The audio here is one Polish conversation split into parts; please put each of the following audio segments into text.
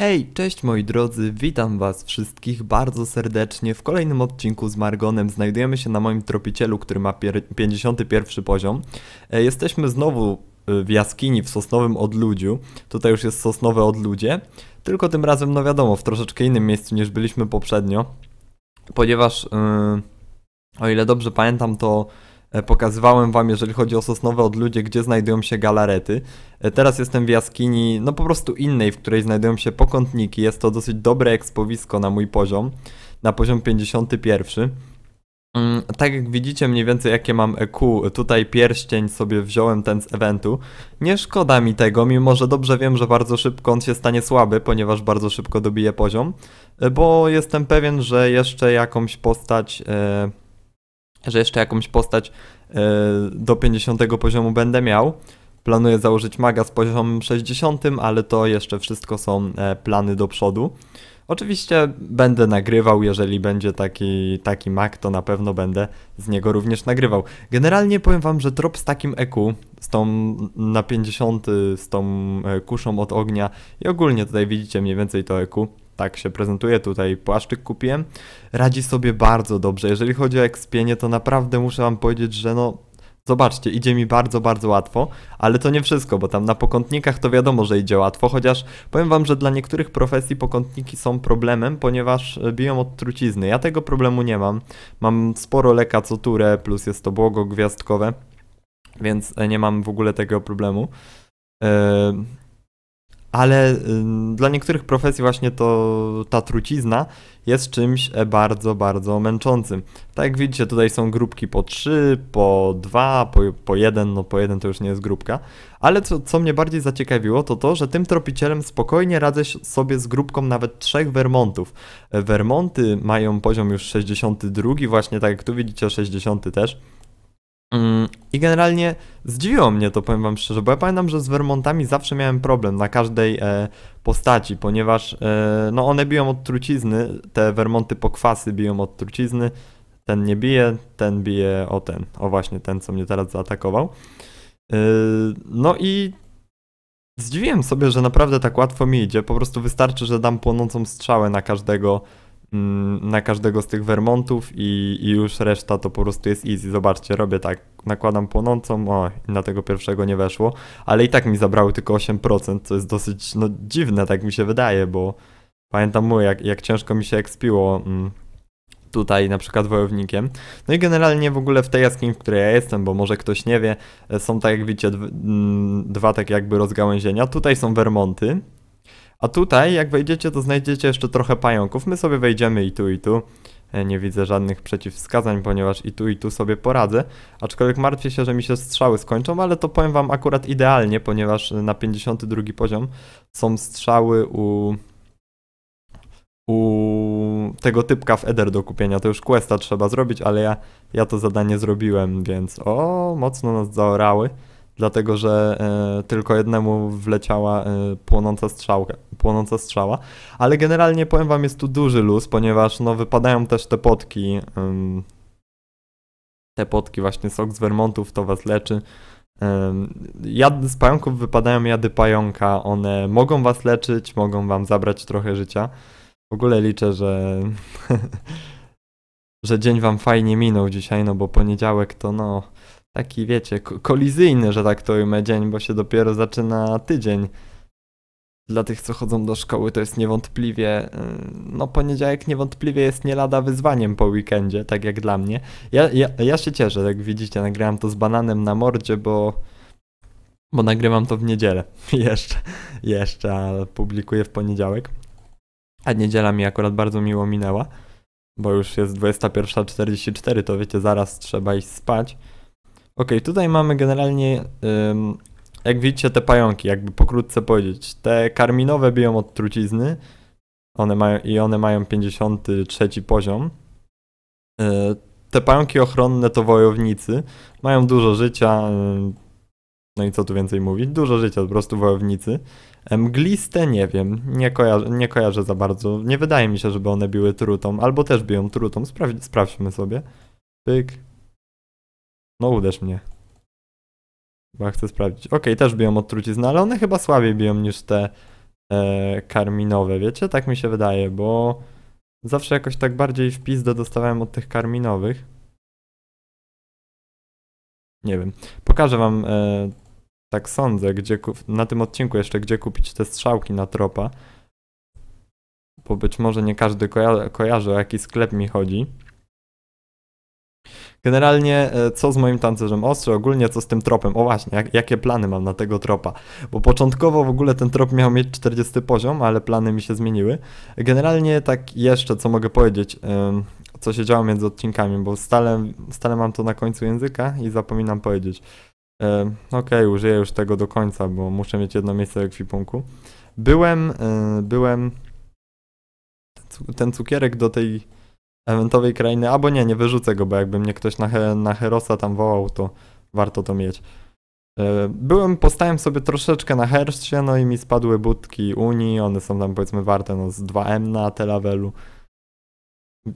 Hej, cześć moi drodzy, witam was wszystkich bardzo serdecznie. W kolejnym odcinku z Margonem znajdujemy się na moim tropicielu, który ma pier- 51 poziom. E, Jesteśmy znowu e, w jaskini w Sosnowym Odludziu. Tutaj już jest Sosnowe Odludzie, tylko tym razem, no wiadomo, w troszeczkę innym miejscu niż byliśmy poprzednio. Ponieważ, yy, o ile dobrze pamiętam, to pokazywałem wam, jeżeli chodzi o Sosnowe Odludzie, gdzie znajdują się galarety. E, Teraz jestem w jaskini, no po prostu innej, w której znajdują się pokątniki. Jest to dosyć dobre ekspowisko na mój poziom, na poziom 51. Mm, Tak jak widzicie mniej więcej jakie mam EQ, tutaj pierścień sobie wziąłem ten z eventu. Nie szkoda mi tego, mimo że dobrze wiem, że bardzo szybko on się stanie słaby, ponieważ bardzo szybko dobije poziom, e, bo jestem pewien, że jeszcze jakąś postać, e, że jeszcze jakąś postać e, do 50 poziomu będę miał. Planuję założyć maga z poziomem 60, ale to jeszcze wszystko są e, plany do przodu. Oczywiście będę nagrywał, jeżeli będzie taki, taki mag, to na pewno będę z niego również nagrywał. Generalnie powiem wam, że drop z takim EQ, z tą na 50, z tą e, kuszą od ognia i ogólnie tutaj widzicie mniej więcej to EQ, tak się prezentuje, tutaj płaszczyk kupiłem, radzi sobie bardzo dobrze. Jeżeli chodzi o ekspienie, to naprawdę muszę wam powiedzieć, że no Zobaczcie, idzie mi bardzo, bardzo łatwo, ale to nie wszystko, bo tam na pokątnikach to wiadomo, że idzie łatwo, chociaż powiem wam, że dla niektórych profesji pokątniki są problemem, ponieważ e, biją od trucizny. Ja tego problemu nie mam. Mam sporo leka co turę, plus jest to błogo gwiazdkowe, więc e, nie mam w ogóle tego problemu. E, Ale dla niektórych profesji właśnie to ta trucizna jest czymś e, bardzo, bardzo męczącym. Tak jak widzicie, tutaj są grupki po 3, po 2, po, po 1, no po 1 to już nie jest grupka. Ale co, co mnie bardziej zaciekawiło, to to, że tym tropicielem spokojnie radzę sobie z grupką nawet trzech Vermontów. E, Vermonty mają poziom już 62, właśnie tak jak tu widzicie 60 też. I generalnie zdziwiło mnie to, powiem wam szczerze, bo ja pamiętam, że z Vermontami zawsze miałem problem na każdej e, postaci, ponieważ e, no one biją od trucizny, te Vermonty pokwasy biją od trucizny, ten nie bije, ten bije o ten, o właśnie ten, co mnie teraz zaatakował. E, no i zdziwiłem sobie, że naprawdę tak łatwo mi idzie, po prostu wystarczy, że dam płonącą strzałę na każdego na każdego z tych Vermontów i, i już reszta to po prostu jest easy. Zobaczcie, robię tak, nakładam płonącą, o, na tego pierwszego nie weszło, ale i tak mi zabrały tylko 8%, co jest dosyć no, dziwne, tak mi się wydaje, bo pamiętam mu, jak, jak ciężko mi się ekspiło mm, tutaj na przykład wojownikiem. No i generalnie w ogóle w tej jaskini, w której ja jestem, bo może ktoś nie wie, e, są tak jak widzicie mm, dwa tak jakby rozgałęzienia. Tutaj są Vermonty, a tutaj, jak wejdziecie, to znajdziecie jeszcze trochę pająków. My sobie wejdziemy i tu, i tu. E, Nie widzę żadnych przeciwwskazań, ponieważ i tu, i tu sobie poradzę. Aczkolwiek martwię się, że mi się strzały skończą, ale to powiem wam akurat idealnie, ponieważ na 52 poziom są strzały u u tego typka w Eder do kupienia. To już questa trzeba zrobić, ale ja, ja to zadanie zrobiłem, więc o, mocno nas zaorały dlatego że e, tylko jednemu wleciała e, płonąca, strzałka, płonąca strzała. Ale generalnie powiem wam, jest tu duży luz, ponieważ no, wypadają też te potki. te potki, właśnie sok z Vermontów, to was leczy. Jady z pająków wypadają jady pająka, one mogą was leczyć, mogą wam zabrać trochę życia. W ogóle liczę, że że dzień wam fajnie minął dzisiaj, no bo poniedziałek to no taki wiecie, ko- kolizyjny, że tak to ujmę dzień, bo się dopiero zaczyna tydzień. Dla tych, co chodzą do szkoły, to jest niewątpliwie, yy, no poniedziałek niewątpliwie jest nie lada wyzwaniem po weekendzie, tak jak dla mnie. Ja, ja, ja się cieszę, jak widzicie, nagrałem to z bananem na mordzie, bo, bo nagrywam to w niedzielę. jeszcze, jeszcze, ale publikuję w poniedziałek. A niedziela mi akurat bardzo miło minęła, bo już jest 21.44, to wiecie, zaraz trzeba iść spać. Okej, tutaj mamy generalnie, ym, jak widzicie, te pająki, jakby pokrótce powiedzieć. Te karminowe biją od trucizny one mają, i one mają 53 poziom. Yy, te pająki ochronne to wojownicy, mają dużo życia, yy, no i co tu więcej mówić, dużo życia, po prostu wojownicy. E, Mgliste nie wiem, nie kojarzę, nie kojarzę za bardzo, nie wydaje mi się, żeby one biły trutą, albo też biją trutą, Sprawdź, sprawdźmy sobie. Pyk. No uderz mnie. Ja chcę sprawdzić. Okej, też biją od trucizny, ale one chyba słabiej biją niż te e, karminowe, wiecie? Tak mi się wydaje, bo zawsze jakoś tak bardziej w pizdę dostawałem od tych karminowych. Nie wiem. Pokażę wam, e, tak sądzę, gdzie na tym odcinku jeszcze, gdzie kupić te strzałki na tropa. Bo być może nie każdy koja kojarzy, o jaki sklep mi chodzi. Generalnie, e, co z moim tancerzem ostrzy, ogólnie co z tym tropem? O właśnie, jak, jakie plany mam na tego tropa? Bo początkowo w ogóle ten trop miał mieć 40 poziom, ale plany mi się zmieniły. Generalnie tak jeszcze, co mogę powiedzieć, co się działo między odcinkami, bo stale, stale mam to na końcu języka i zapominam powiedzieć. Okej, użyję już tego do końca, bo muszę mieć jedno miejsce w ekwipunku. Byłem, e, byłem ten cukierek do tej eventowej krainy, albo nie, nie wyrzucę go, bo jakby mnie ktoś na, na Herosa tam wołał, to warto to mieć. E, byłem, postałem sobie troszeczkę na herszcie, no i mi spadły budki Unii, one są tam powiedzmy warte no, z 2M na telawelu.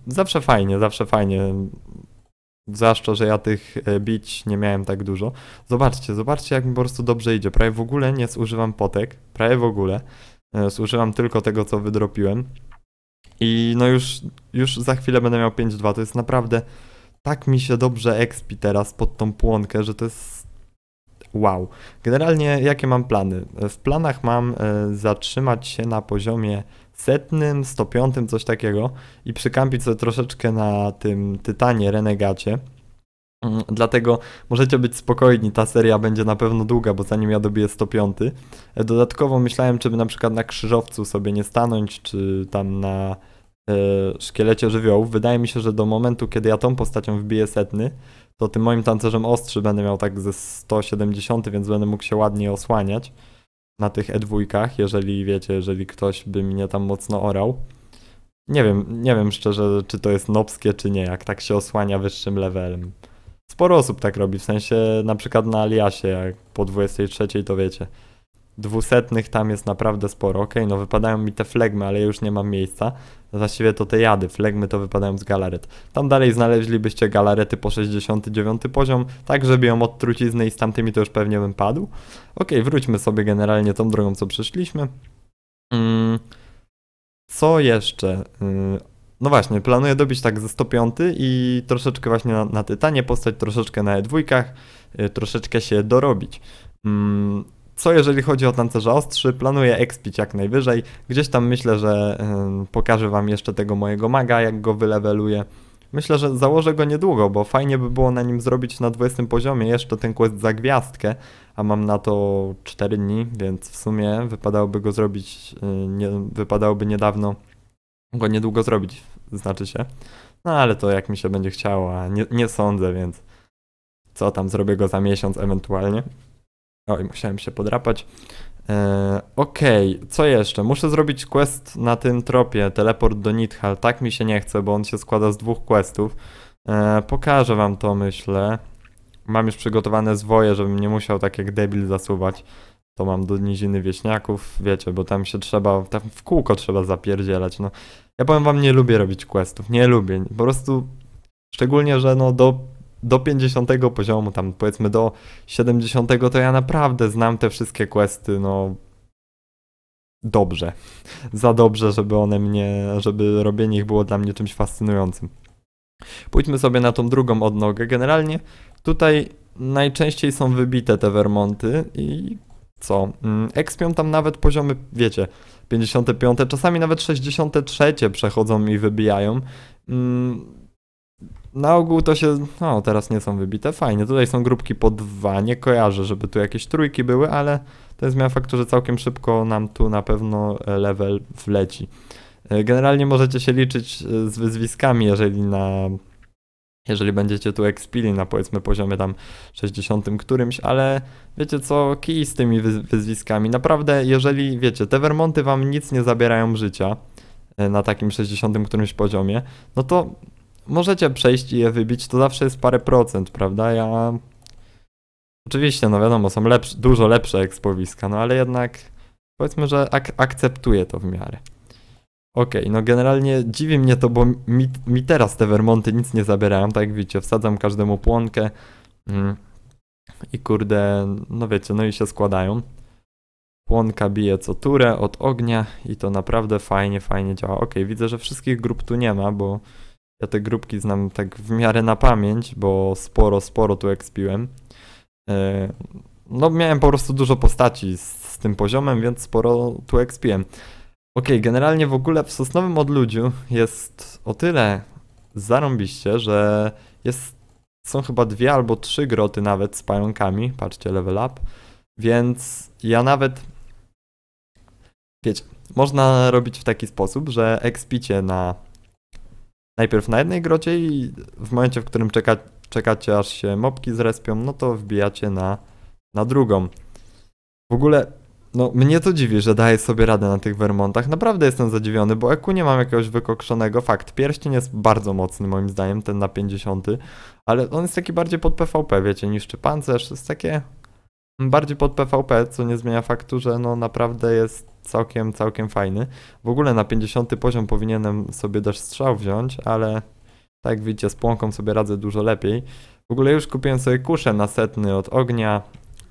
Zawsze fajnie, zawsze fajnie. Zwłaszcza, że ja tych e, bić nie miałem tak dużo. Zobaczcie, zobaczcie jak mi po prostu dobrze idzie. Prawie w ogóle nie zużywam potek, prawie w ogóle. E, zużywam tylko tego, co wydropiłem. I no już, już za chwilę będę miał 5-2. To jest naprawdę tak mi się dobrze expi teraz pod tą płonkę, że to jest wow. Generalnie jakie mam plany? W planach mam e, zatrzymać się na poziomie setnym, 105, coś takiego i przykampić sobie troszeczkę na tym Tytanie Renegacie. Mm, dlatego możecie być spokojni, ta seria będzie na pewno długa, bo zanim ja dobiję 105. E, dodatkowo myślałem, czy by na przykład na krzyżowcu sobie nie stanąć, czy tam na szkielecie żywiołów. Wydaje mi się, że do momentu, kiedy ja tą postacią wbiję setny, to tym moim tancerzem ostrzy będę miał tak ze 170, więc będę mógł się ładnie osłaniać na tych E2, jeżeli wiecie, jeżeli ktoś by mnie tam mocno orał. Nie wiem, nie wiem szczerze, czy to jest nobskie, czy nie, jak tak się osłania wyższym levelem. Sporo osób tak robi, w sensie na przykład na Aliasie, jak po 23 to wiecie. Dwusetnych tam jest naprawdę sporo. Okay, no wypadają mi te flegmy, ale już nie mam miejsca. Właściwie to te jady, flegmy to wypadają z galaret. Tam dalej znaleźlibyście galarety po 69 poziom, tak żeby ją od trucizny i z tamtymi to już pewnie bym padł. Okay, wróćmy sobie generalnie tą drogą, co przyszliśmy. Mm, co jeszcze? Mm, no właśnie, planuję dobić tak ze 105 i troszeczkę właśnie na, na Tytanie postać, troszeczkę na E2, y, troszeczkę się dorobić. Mm, co jeżeli chodzi o tancerza ostrzy, planuję expić jak najwyżej. Gdzieś tam myślę, że yy, pokażę wam jeszcze tego mojego maga, jak go wyleweluję. Myślę, że założę go niedługo, bo fajnie by było na nim zrobić na 20 poziomie jeszcze ten quest za gwiazdkę, a mam na to 4 dni, więc w sumie wypadałoby go zrobić, yy, nie, wypadałoby niedawno go niedługo zrobić, znaczy się. No ale to jak mi się będzie chciało, a nie, nie sądzę, więc co tam, zrobię go za miesiąc ewentualnie. Oj, musiałem się podrapać. Eee, Okej, okay. co jeszcze? Muszę zrobić quest na tym tropie, teleport do Nidhal. Tak mi się nie chce, bo on się składa z dwóch questów. Eee, pokażę wam to, myślę. Mam już przygotowane zwoje, żebym nie musiał tak jak debil zasuwać. To mam do niziny wieśniaków, wiecie, bo tam się trzeba, tam w kółko trzeba zapierdzielać, no. Ja powiem wam, nie lubię robić questów, nie lubię. Po prostu, szczególnie, że no do do 50 poziomu, tam powiedzmy do 70, to ja naprawdę znam te wszystkie questy, no dobrze. Za dobrze, żeby one mnie, żeby robienie ich było dla mnie czymś fascynującym. Pójdźmy sobie na tą drugą odnogę. Generalnie tutaj najczęściej są wybite te Vermonty i co? Mm, expią tam nawet poziomy, wiecie, 55, czasami nawet 63 przechodzą i wybijają. Na ogół to się, no teraz nie są wybite, fajnie, tutaj są grupki po dwa, nie kojarzę, żeby tu jakieś trójki były, ale to jest zmiana faktu, że całkiem szybko nam tu na pewno level wleci. E, generalnie możecie się liczyć e, z wyzwiskami, jeżeli na jeżeli będziecie tu expili na powiedzmy poziomie tam 60 którymś, ale wiecie co, kij z tymi wyzwiskami. Naprawdę, jeżeli wiecie, te Vermonty wam nic nie zabierają życia e, na takim 60 którymś poziomie, no to możecie przejść i je wybić, to zawsze jest parę procent, prawda? Ja... Oczywiście, no wiadomo, są lepsze, dużo lepsze ekspowiska, no ale jednak powiedzmy, że ak akceptuję to w miarę. Okej, okay, no generalnie dziwi mnie to, bo mi, mi, teraz te Vermonty nic nie zabierają, tak jak widzicie, wsadzam każdemu płonkę mm, i kurde, no wiecie, no i się składają. Płonka bije co turę od ognia i to naprawdę fajnie, fajnie działa. Ok, widzę, że wszystkich grup tu nie ma, bo ja te grupki znam tak w miarę na pamięć, bo sporo, sporo tu ekspiłem. E, no miałem po prostu dużo postaci z, z tym poziomem, więc sporo tu ekspiłem. Ok, generalnie w ogóle w Sosnowym Odludziu jest o tyle zarąbiście, że jest, są chyba dwie albo trzy groty nawet z pająkami. Patrzcie, level up. Więc ja nawet wiecie, można robić w taki sposób, że expicie na najpierw na jednej grocie i w momencie, w którym czeka, czekacie aż się mopki zrespią, no to wbijacie na, na drugą. W ogóle, no mnie to dziwi, że daję sobie radę na tych Vermontach. Naprawdę jestem zadziwiony, bo EQ nie mam jakiegoś wykokszonego. Fakt, pierścień jest bardzo mocny moim zdaniem, ten na 50, ale on jest taki bardziej pod PvP, wiecie, niszczy pancerz, jest takie bardziej pod PvP, co nie zmienia faktu, że no naprawdę jest całkiem, całkiem fajny. W ogóle na 50 poziom powinienem sobie też strzał wziąć, ale tak jak widzicie z płonką sobie radzę dużo lepiej. W ogóle już kupiłem sobie kuszę na setny od ognia.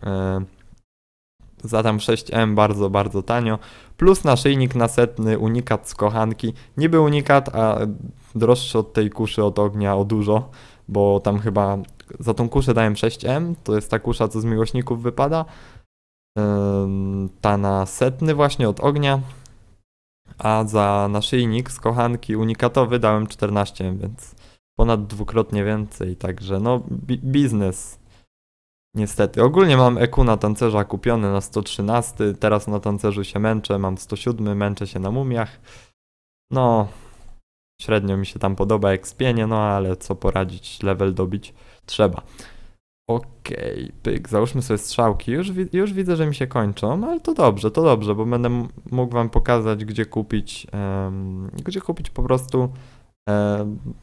Yy, za tam 6M bardzo, bardzo tanio. Plus naszyjnik nasetny, unikat z kochanki. Niby unikat, a droższy od tej kuszy od ognia o dużo, bo tam chyba za tą kuszę dałem 6M, to jest ta kusza, co z miłośników wypada. Ta na setny właśnie od ognia, a za naszyjnik z kochanki unikatowy dałem 14M, więc ponad dwukrotnie więcej, także no bi biznes. Niestety. Ogólnie mam EQ na tancerza kupiony na 113, teraz na tancerzu się męczę, mam 107, męczę się na mumiach. No, średnio mi się tam podoba ekspienie, no ale co poradzić, level dobić trzeba. Okej, okay, pyk, załóżmy sobie strzałki. Już, już widzę, że mi się kończą, ale to dobrze, to dobrze, bo będę mógł wam pokazać, gdzie kupić, um, gdzie kupić po prostu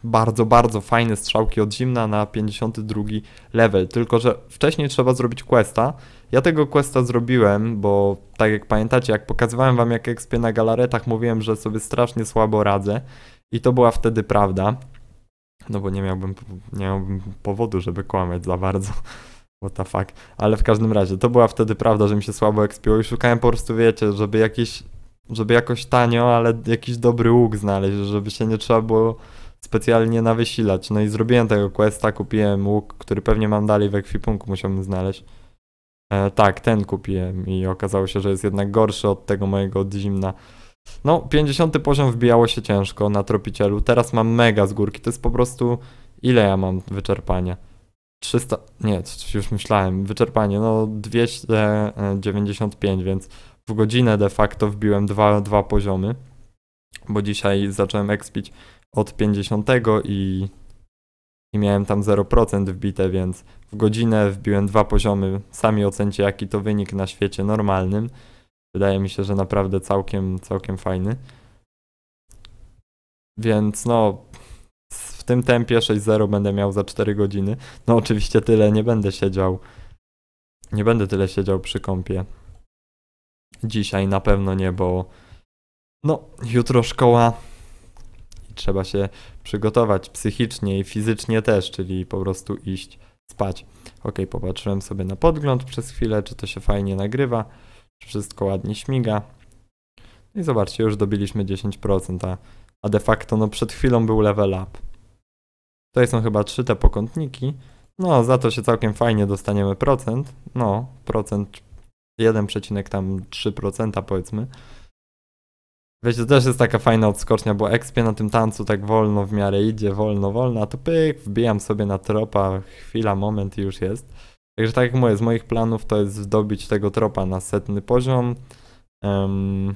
bardzo, bardzo fajne strzałki od zimna na 52 level. Tylko, że wcześniej trzeba zrobić questa. Ja tego questa zrobiłem, bo tak jak pamiętacie, jak pokazywałem wam jak ekspię na galaretach, mówiłem, że sobie strasznie słabo radzę. I to była wtedy prawda. No bo nie miałbym, nie miałbym powodu, żeby kłamać za bardzo. What the fuck. Ale w każdym razie, to była wtedy prawda, że mi się słabo ekspiło i szukałem po prostu, wiecie, żeby jakiś, żeby jakoś tanio, ale jakiś dobry łuk znaleźć, żeby się nie trzeba było specjalnie nawysilać. No i zrobiłem tego questa, kupiłem łuk, który pewnie mam dalej w ekwipunku, musiałbym znaleźć. E, tak, ten kupiłem i okazało się, że jest jednak gorszy od tego mojego od zimna. No, 50 poziom wbijało się ciężko na tropicielu. Teraz mam mega z górki. To jest po prostu. Ile ja mam wyczerpania? 300. Nie, już myślałem. Wyczerpanie, no 295, więc w godzinę de facto wbiłem dwa, dwa poziomy. Bo dzisiaj zacząłem expić od 50 i, i miałem tam 0% wbite, więc w godzinę wbiłem dwa poziomy. Sami ocencie, jaki to wynik na świecie normalnym. Wydaje mi się, że naprawdę całkiem, całkiem fajny. Więc no, w tym tempie 6.0 będę miał za 4 godziny. No oczywiście tyle nie będę siedział. Nie będę tyle siedział przy kąpie. Dzisiaj na pewno nie, bo no, jutro szkoła i trzeba się przygotować psychicznie i fizycznie też, czyli po prostu iść spać. Ok, popatrzyłem sobie na podgląd przez chwilę, czy to się fajnie nagrywa. Wszystko ładnie śmiga. No I zobaczcie, już dobiliśmy 10%, a, a de facto no przed chwilą był level up. Tutaj są chyba trzy te pokątniki. No, za to się całkiem fajnie dostaniemy procent. No, procent 1,3% powiedzmy. Wiecie, to też jest taka fajna odskocznia, bo expie na tym tancu tak wolno w miarę idzie, wolno, wolno, a to pyk, wbijam sobie na tropa, chwila, moment i już jest. Także tak jak mówię, z moich planów to jest zdobić tego tropa na setny poziom um,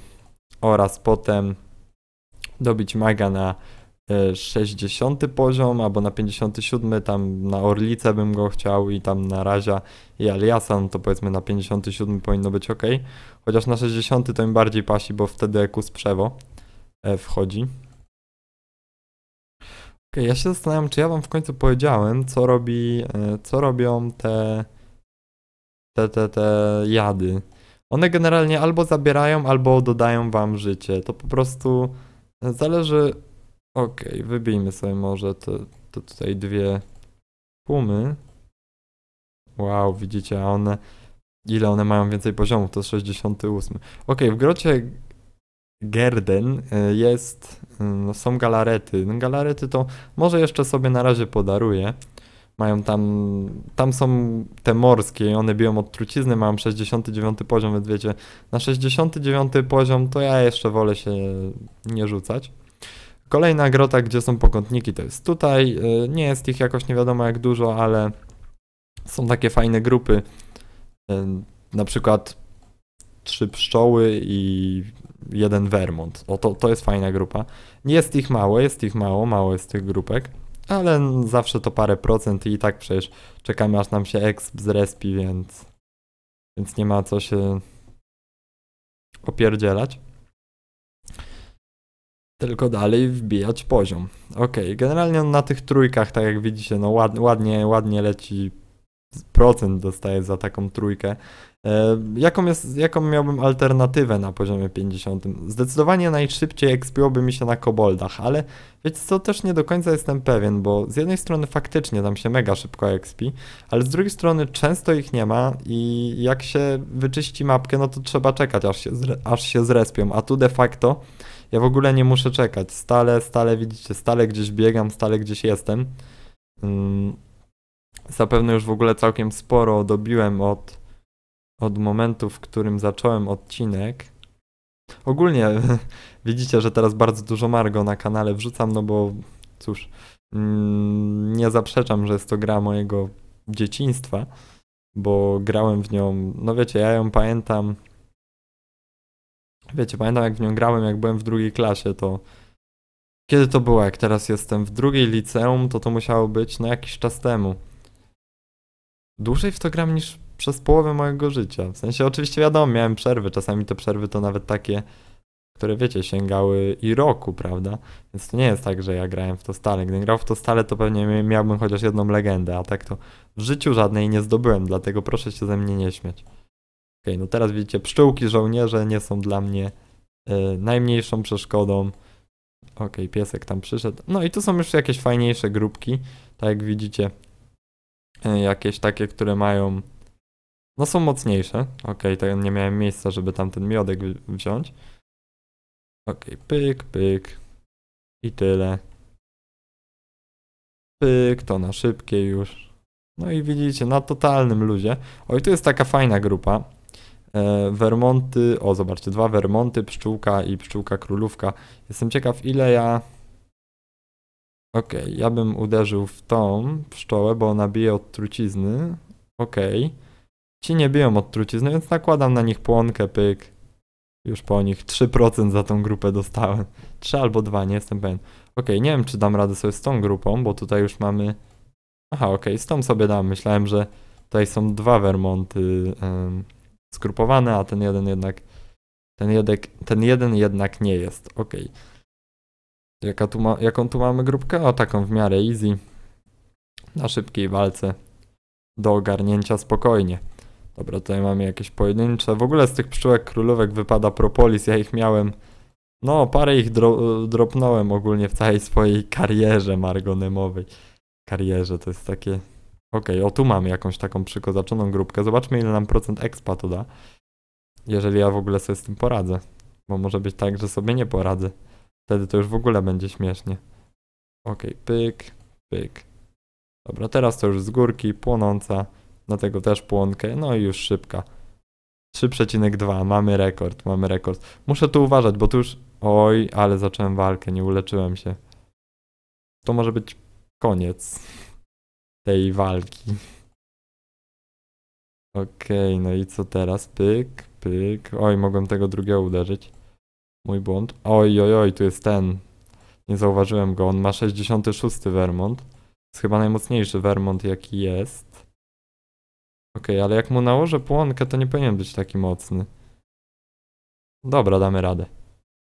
oraz potem dobić maga na 60 e, poziom albo na 57, tam na Orlicę bym go chciał i tam na razie i Aliasa, no to powiedzmy na 57 powinno być ok. Chociaż na 60 to im bardziej pasi, bo wtedy Ekus Przewo e, wchodzi. Okay, ja się zastanawiam, czy ja wam w końcu powiedziałem, co robi, e, co robią te, te, te, te jady. One generalnie albo zabierają, albo dodają wam życie. To po prostu zależy. Okej, okay, wybijmy sobie może te, te tutaj dwie pumy. Wow, widzicie, a one Ile one mają więcej poziomów? To 68. Ok, w grocie Gerden y, jest, y, no są galarety. No galarety to może jeszcze sobie na razie podaruję. Mają tam, tam są te morskie i one biją od trucizny, mają 69 poziom, więc wiecie, na 69 poziom to ja jeszcze wolę się nie rzucać. Kolejna grota, gdzie są pokątniki, to jest tutaj. Y, nie jest ich jakoś nie wiadomo jak dużo, ale są takie fajne grupy. Na przykład trzy pszczoły i jeden Vermont. O, to, to jest fajna grupa. Jest ich mało, jest ich mało, mało jest tych grupek, ale zawsze to parę procent i tak przecież czekamy aż nam się exp zrespi, więc, więc nie ma co się opierdzielać. Tylko dalej wbijać poziom. Ok, generalnie na tych trójkach, tak jak widzicie, no ładnie, ładnie leci procent dostaje za taką trójkę. E, jaką, jest, jaką miałbym alternatywę na poziomie 50? Zdecydowanie najszybciej expiłoby mi się na koboldach, ale wiecie co, też nie do końca jestem pewien, bo z jednej strony faktycznie tam się mega szybko expi, ale z drugiej strony często ich nie ma i jak się wyczyści mapkę, no to trzeba czekać aż się, aż się zrespią, a tu de facto ja w ogóle nie muszę czekać. Stale, stale widzicie, stale gdzieś biegam, stale gdzieś jestem. Hmm. Zapewne już w ogóle całkiem sporo dobiłem od od momentu, w którym zacząłem odcinek. Ogólnie widzicie, że teraz bardzo dużo Margo na kanale wrzucam, no bo cóż, mm, nie zaprzeczam, że jest to gra mojego dzieciństwa, bo grałem w nią, no wiecie, ja ją pamiętam. Wiecie, pamiętam jak w nią grałem, jak byłem w drugiej klasie, to kiedy to było? Jak teraz jestem w drugiej liceum, to to musiało być no jakiś czas temu. Dłużej w to gram niż przez połowę mojego życia. W sensie oczywiście wiadomo, miałem przerwy, czasami te przerwy to nawet takie, które wiecie, sięgały i roku, prawda? Więc to nie jest tak, że ja grałem w to stale. Gdybym grał w to stale, to pewnie miałbym chociaż jedną legendę, a tak to w życiu żadnej nie zdobyłem, dlatego proszę się ze mnie nie śmiać. Ok, no teraz widzicie, pszczółki żołnierze nie są dla mnie y, najmniejszą przeszkodą. Ok, piesek tam przyszedł. No i tu są już jakieś fajniejsze grupki, tak jak widzicie, y, jakieś takie, które mają no są mocniejsze. Ok, to nie miałem miejsca, żeby tam ten miodek wziąć. Ok, pyk, pyk. I tyle. Pyk, to na szybkie już. No i widzicie, na totalnym luzie. Oj, tu jest taka fajna grupa. E, Vermonty, o zobaczcie, dwa Vermonty, pszczółka i pszczółka królówka. Jestem ciekaw, ile ja... Ok, ja bym uderzył w tą pszczołę, bo ona bije od trucizny. Okej. Okay. Ci nie biją od trucizny, więc nakładam na nich płonkę, pyk. Już po nich 3% za tą grupę dostałem. 3 albo 2, nie jestem pewien. Ok, nie wiem czy dam radę sobie z tą grupą, bo tutaj już mamy... Aha, ok, z tą sobie dam. Myślałem, że tutaj są dwa Vermonty um, skrupowane, a ten jeden jednak... Ten, jedek, ten jeden jednak nie jest. Ok. Tu jaką tu mamy grupkę? O, taką w miarę easy. Na szybkiej walce. Do ogarnięcia spokojnie. Dobra, tutaj mamy jakieś pojedyncze. W ogóle z tych pszczółek królówek wypada propolis. Ja ich miałem. No, parę ich dro dropnąłem ogólnie w całej swojej karierze margonemowej. Karierze to jest takie. Okej, okay, o tu mamy jakąś taką przykozaczoną grupkę. Zobaczmy, ile nam procent expa to da. Jeżeli ja w ogóle sobie z tym poradzę. Bo może być tak, że sobie nie poradzę. Wtedy to już w ogóle będzie śmiesznie. Okej, okay, pyk, pyk. Dobra, teraz to już z górki, płonąca. Dlatego też płonkę, no i już szybka. 3,2, mamy rekord, mamy rekord. Muszę tu uważać, bo tu już... Oj, ale zacząłem walkę, nie uleczyłem się. To może być koniec tej walki. Okej, okay, no i co teraz? Pyk, pyk. Oj, mogłem tego drugiego uderzyć. Mój błąd. Oj, oj, oj, tu jest ten. Nie zauważyłem go. On ma 66 Vermont. Jest chyba najmocniejszy Vermont, jaki jest. Okej, okay, ale jak mu nałożę płonkę, to nie powinien być taki mocny. Dobra, damy radę.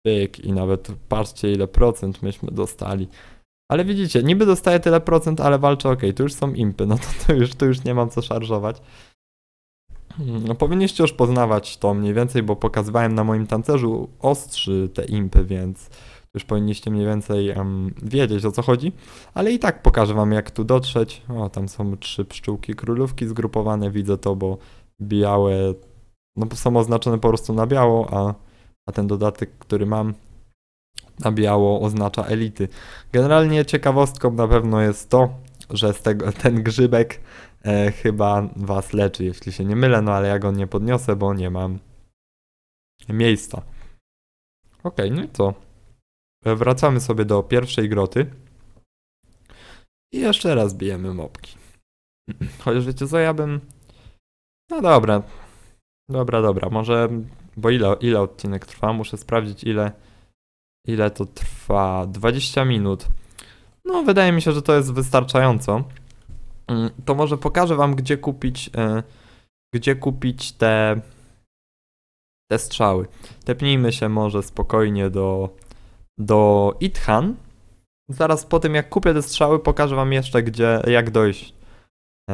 Pyk i nawet patrzcie ile procent myśmy dostali. Ale widzicie, niby dostaję tyle procent, ale walczę ok, tu już są impy, no to, to, już, już nie mam co szarżować. No, powinniście już poznawać to mniej więcej, bo pokazywałem na moim tancerzu ostrzy te impy, więc już powinniście mniej więcej um, wiedzieć o co chodzi, ale i tak pokażę wam jak tu dotrzeć. O, tam są trzy pszczółki królówki zgrupowane, widzę to, bo białe, no są oznaczone po prostu na biało, a, a ten dodatek, który mam na biało oznacza elity. Generalnie ciekawostką na pewno jest to, że z tego, ten grzybek e, chyba was leczy, jeśli się nie mylę, no ale ja go nie podniosę, bo nie mam miejsca. Ok, no i co? E, wracamy sobie do pierwszej groty. I jeszcze raz bijemy mopki. Chociaż wiecie co, ja bym... No dobra. Dobra, dobra, może... Bo ile, ile odcinek trwa? Muszę sprawdzić ile... Ile to trwa? 20 minut. No, wydaje mi się, że to jest wystarczająco. Mm, to może pokażę wam, gdzie kupić... E, gdzie kupić te... Te strzały. Tepnijmy się może spokojnie do... Do Ithan. Zaraz po tym, jak kupię te strzały, pokażę wam jeszcze, gdzie... Jak dojść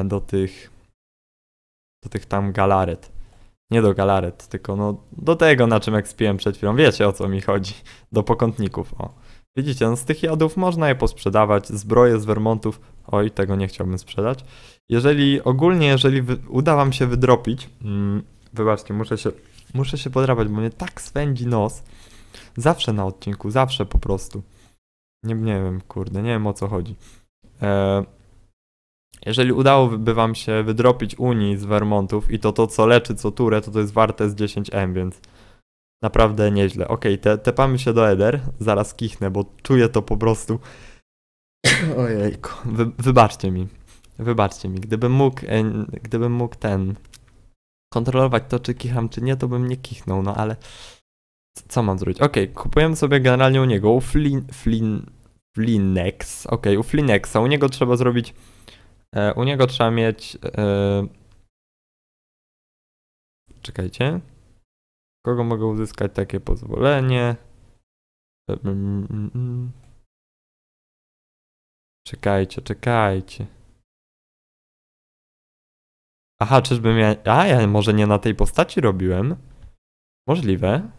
do tych do tych tam galaret. Nie do galaret, tylko no do tego, na czym ekspiłem przed chwilą. Wiecie o co mi chodzi. Do pokątników, o. Widzicie, no z tych jadów można je posprzedawać, zbroje z Vermontów, oj, tego nie chciałbym sprzedać. Jeżeli, ogólnie, jeżeli uda wam się wydropić, mm, wybaczcie, muszę się, muszę się podrapać, bo mnie tak swędzi nos. Zawsze na odcinku, zawsze po prostu. Nie, nie wiem, kurde, nie wiem o co chodzi. Eee, jeżeli udałoby wam się wydropić Unii z Vermontów i to to, co leczy co turę, to to jest warte z 10M, więc naprawdę nieźle. Ok, te, tepamy się do Eder, zaraz kichnę, bo czuję to po prostu. Ojejku, Wy, wybaczcie mi. Wybaczcie mi. Gdybym mógł, e, gdybym mógł ten kontrolować to, czy kicham, czy nie, to bym nie kichnął, no ale co mam zrobić? Ok, kupujemy sobie generalnie u niego, u Flin, Flin, Flinex, ok, u Flinexa, u niego trzeba zrobić E, u niego trzeba mieć. E, czekajcie. Kogo mogę uzyskać takie pozwolenie? Czekajcie, czekajcie. Aha, czyżbym ja... A, ja może nie na tej postaci robiłem? Możliwe.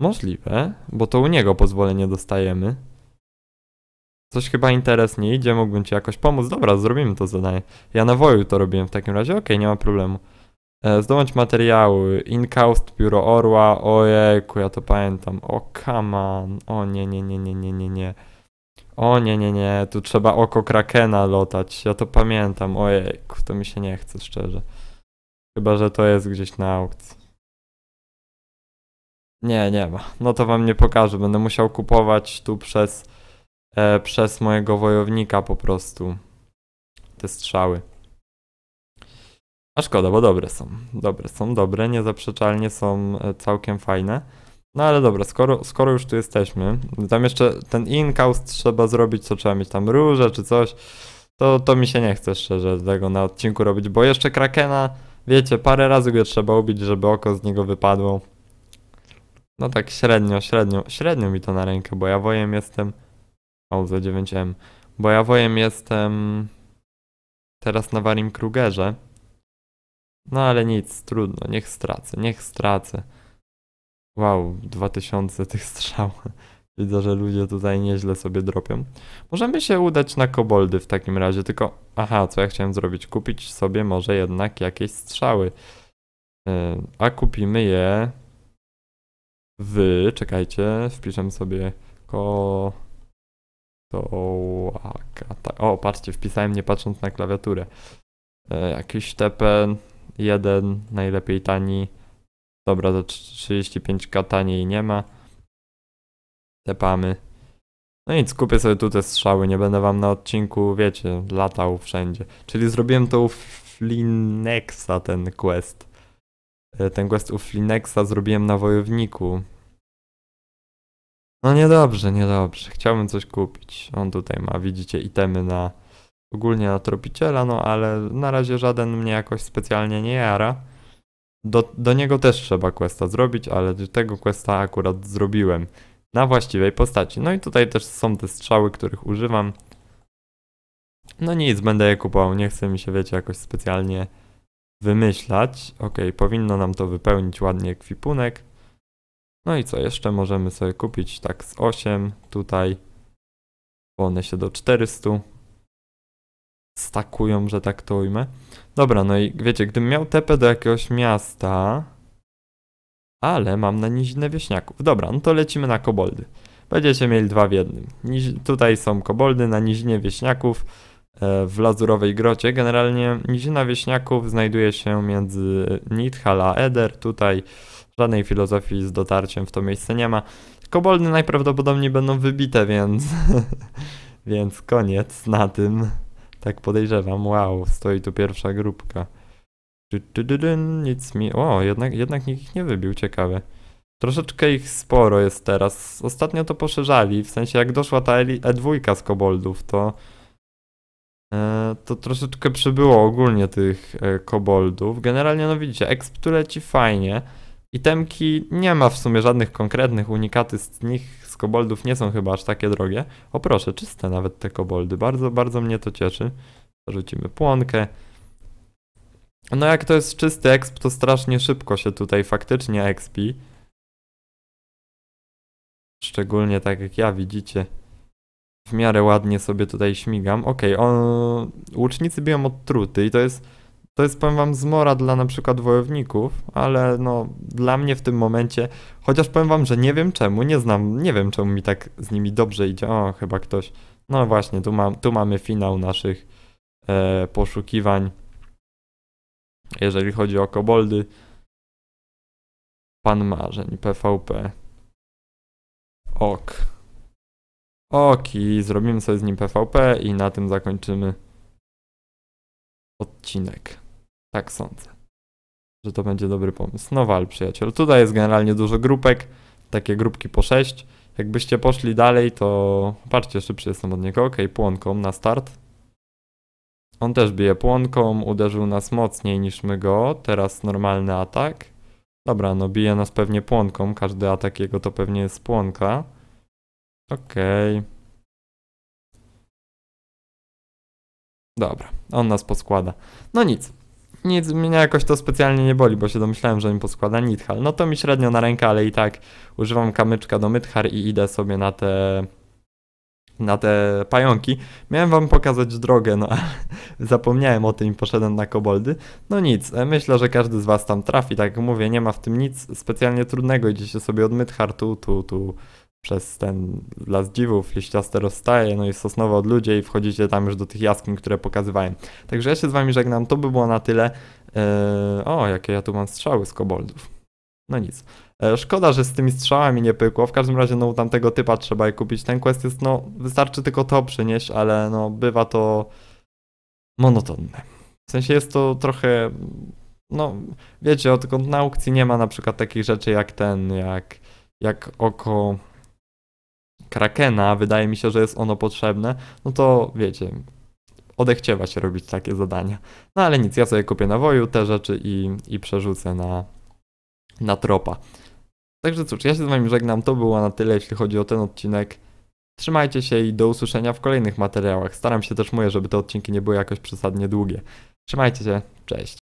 Możliwe, bo to u niego pozwolenie dostajemy. Coś chyba interes nie idzie, mógłbym ci jakoś pomóc. Dobra, zrobimy to zadanie. Ja na woju to robiłem w takim razie, okej, okay, nie ma problemu. E, zdobądź materiały, Incaust, Pióro Orła, ojejku, ja to pamiętam. O, come on. o nie, nie, nie, nie, nie, nie, nie. O nie, nie, nie, tu trzeba oko krakena lotać, ja to pamiętam, ojejku, to mi się nie chce, szczerze. Chyba, że to jest gdzieś na aukcji. Nie, nie ma. No to wam nie pokażę, będę musiał kupować tu przez e, przez mojego wojownika po prostu te strzały. A szkoda, bo dobre są. Dobre są, dobre, niezaprzeczalnie są e, całkiem fajne. No ale dobra, skoro, skoro już tu jesteśmy, tam jeszcze ten inkaust trzeba zrobić, co trzeba mieć tam róże czy coś, to, to mi się nie chce szczerze tego na odcinku robić, bo jeszcze Krakena, wiecie, parę razy go trzeba ubić, żeby oko z niego wypadło. No tak średnio, średnio, średnio mi to na rękę, bo ja wojem jestem o, za 9M. Bo ja wojem jestem teraz na Warim Krugerze. No ale nic, trudno, niech stracę, niech stracę. Wow, 2000 tych strzał. Widzę, że ludzie tutaj nieźle sobie dropią. Możemy się udać na koboldy w takim razie, tylko... Aha, co ja chciałem zrobić? Kupić sobie może jednak jakieś strzały. Yy, a kupimy je w... Czekajcie, wpiszemy sobie ko... To... O, patrzcie, wpisałem nie patrząc na klawiaturę. E, jakiś TP 1, najlepiej tani. Dobra, to 35k taniej nie ma. Tepamy. No nic, kupię sobie tu te strzały, nie będę wam na odcinku, wiecie, latał wszędzie. Czyli zrobiłem u Flinexa ten quest. E, ten quest u Flinexa zrobiłem na wojowniku. No niedobrze, niedobrze. Chciałbym coś kupić. On tutaj ma, widzicie, itemy na ogólnie na tropiciela, no ale na razie żaden mnie jakoś specjalnie nie jara. Do, do niego też trzeba questa zrobić, ale tego questa akurat zrobiłem na właściwej postaci. No i tutaj też są te strzały, których używam. No nic, będę je kupował, nie chcę mi się, wiecie, jakoś specjalnie wymyślać. Ok, powinno nam to wypełnić ładnie ekwipunek. No i co, jeszcze możemy sobie kupić tak z 8 tutaj. One się do 400. stakują, że tak to ujmę. Dobra, no i wiecie, gdybym miał tepę do jakiegoś miasta, ale mam na nizinę wieśniaków. Dobra, no to lecimy na koboldy. Będziecie mieli dwa w jednym. Niz tutaj są koboldy na nizinie wieśniaków w Lazurowej Grocie. Generalnie nizina wieśniaków znajduje się między Nidhal a Eder. Tutaj żadnej filozofii z dotarciem w to miejsce nie ma. Koboldy najprawdopodobniej będą wybite, więc... więc koniec na tym. Tak podejrzewam. Wow, stoi tu pierwsza grupka. Nic mi... O, jednak, jednak nikt ich nie wybił, ciekawe. Troszeczkę ich sporo jest teraz. Ostatnio to poszerzali, w sensie jak doszła ta E2 z koboldów, to e, to troszeczkę przybyło ogólnie tych e, koboldów. Generalnie no widzicie, exp tu leci fajnie. Itemki nie ma w sumie żadnych konkretnych, unikaty z nich, z koboldów nie są chyba aż takie drogie. O proszę, czyste nawet te koboldy, bardzo, bardzo mnie to cieszy. Rzucimy płonkę. No jak to jest czysty exp, to strasznie szybko się tutaj faktycznie expi. Szczególnie tak jak ja widzicie. W miarę ładnie sobie tutaj śmigam. Okej, okay, łucznicy biją od truty i to jest, to jest powiem wam zmora dla na przykład wojowników, ale no dla mnie w tym momencie, chociaż powiem wam, że nie wiem czemu, nie znam, nie wiem czemu mi tak z nimi dobrze idzie. O, chyba ktoś, no właśnie, tu, mam, tu mamy finał naszych e, poszukiwań, jeżeli chodzi o koboldy. Pan marzeń, PvP. Ok. Oki, zrobimy sobie z nim PvP i na tym zakończymy odcinek. Tak sądzę, że to będzie dobry pomysł. No wal, przyjaciel. Tutaj jest generalnie dużo grupek, takie grupki po 6. Jakbyście poszli dalej, to patrzcie, szybszy jestem od niego. Ok, płonką na start. On też bije płonką, uderzył nas mocniej niż my go. Teraz normalny atak. Dobra, no bije nas pewnie płonką. Każdy atak jego to pewnie jest płonka. Okej. Okay. Dobra, on nas poskłada. No nic. Nic, mnie jakoś to specjalnie nie boli, bo się domyślałem, że mi poskłada Nidhal. No to mi średnio na rękę, ale i tak używam kamyczka do Mythar i idę sobie na te na te pająki. Miałem wam pokazać drogę, no ale zapomniałem o tym i poszedłem na koboldy. No nic, myślę, że każdy z was tam trafi, tak jak mówię, nie ma w tym nic specjalnie trudnego, idziecie sobie od Mythar tu, tu, tu przez ten las dziwów, liściaste rozstaje, no i sosnowe od ludzie i wchodzicie tam już do tych jaskiń, które pokazywałem. Także ja się z wami żegnam, to by było na tyle. Eee, o, jakie ja tu mam strzały z koboldów. No nic. Eee, szkoda, że z tymi strzałami nie pykło. W każdym razie, no tamtego typa trzeba je kupić. Ten quest jest, no, wystarczy tylko to przynieść, ale no, bywa to monotonne. W sensie jest to trochę, no, wiecie, odkąd na aukcji nie ma na przykład takich rzeczy jak ten, jak, jak oko Krakena, wydaje mi się, że jest ono potrzebne, no to wiecie, odechciewa się robić takie zadania. No ale nic, ja sobie kupię nawoju, te rzeczy i, i przerzucę na, na tropa. Także cóż, ja się z wami żegnam, to było na tyle, jeśli chodzi o ten odcinek. Trzymajcie się i do usłyszenia w kolejnych materiałach. Staram się też moje, żeby te odcinki nie były jakoś przesadnie długie. Trzymajcie się, cześć.